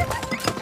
Yeah.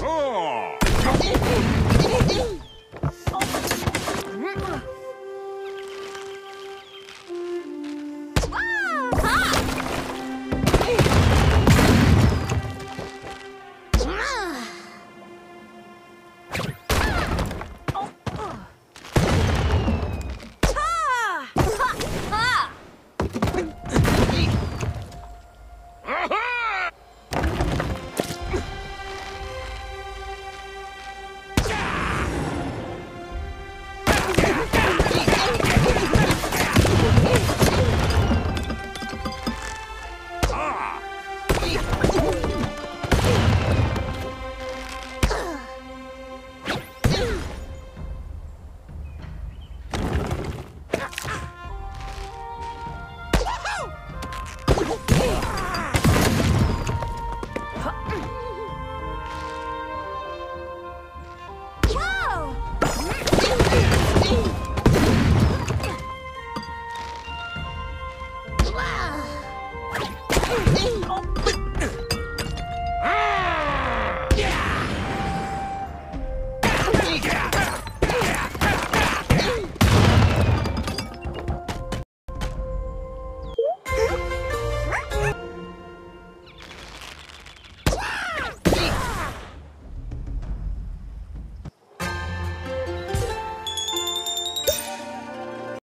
Oh!